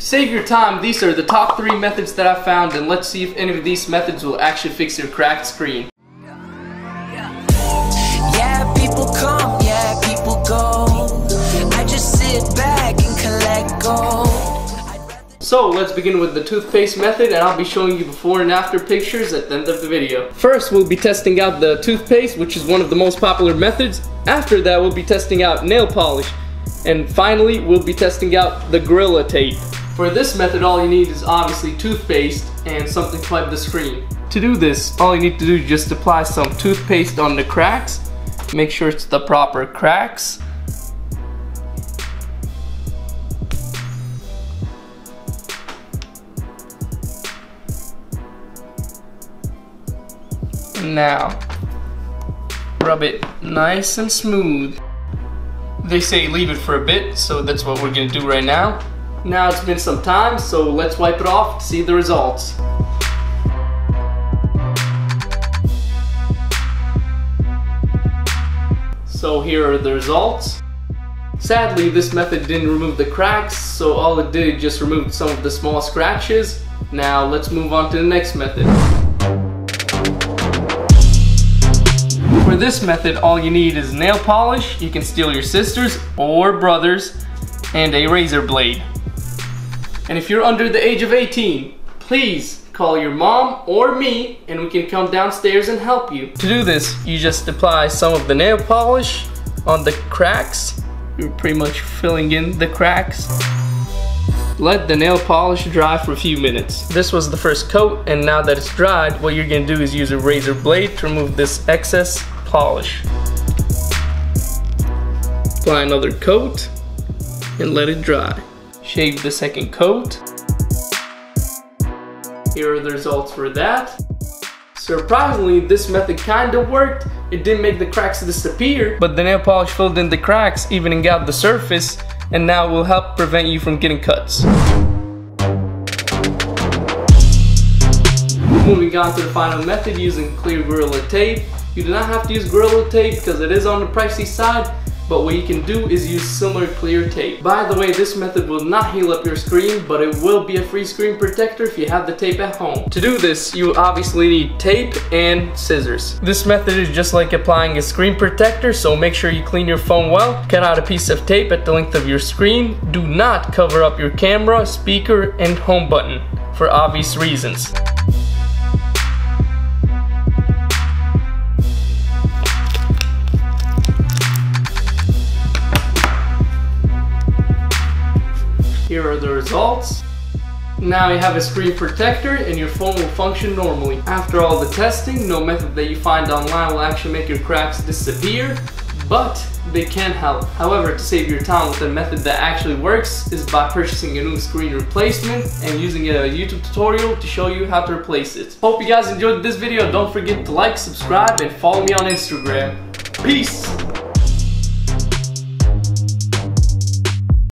To save your time, these are the top three methods that I found and let's see if any of these methods will actually fix your cracked screen. Yeah, people come, yeah, people go. I just sit back and collect gold. So let's begin with the toothpaste method and I'll be showing you before and after pictures at the end of the video. First we'll be testing out the toothpaste which is one of the most popular methods. After that we'll be testing out nail polish. And finally we'll be testing out the Gorilla Tape. For this method all you need is obviously toothpaste and something to wipe the screen. To do this all you need to do is just apply some toothpaste on the cracks. Make sure it's the proper cracks. Now, rub it nice and smooth. They say leave it for a bit, so that's what we're gonna do right now. Now it's been some time, so let's wipe it off to see the results. So here are the results. Sadly, this method didn't remove the cracks, so all it did just removed some of the small scratches. Now let's move on to the next method. For this method, all you need is nail polish, you can steal your sister's or brother's, and a razor blade. And if you're under the age of 18, please call your mom or me and we can come downstairs and help you. To do this, you just apply some of the nail polish on the cracks. You're pretty much filling in the cracks. Let the nail polish dry for a few minutes. This was the first coat and now that it's dried, what you're gonna do is use a razor blade to remove this excess polish. Apply another coat and let it dry. Shave the second coat. Here are the results for that. Surprisingly, this method kinda worked. It didn't make the cracks disappear, but the nail polish filled in the cracks, evening out the surface, and now will help prevent you from getting cuts. Moving on to the final method using clear Gorilla Tape. You do not have to use Gorilla Tape because it is on the pricey side, but what you can do is use similar clear tape. By the way, this method will not heal up your screen, but it will be a free screen protector if you have the tape at home. To do this, you obviously need tape and scissors. This method is just like applying a screen protector, so make sure you clean your phone well. Cut out a piece of tape at the length of your screen. Do not cover up your camera, speaker, and home button for obvious reasons. Here are the results. Now you have a screen protector and your phone will function normally. After all the testing, no method that you find online will actually make your cracks disappear, but they can help. However, to save your time with a method that actually works is by purchasing a new screen replacement and using a YouTube tutorial to show you how to replace it. Hope you guys enjoyed this video. Don't forget to like, subscribe, and follow me on Instagram. Peace!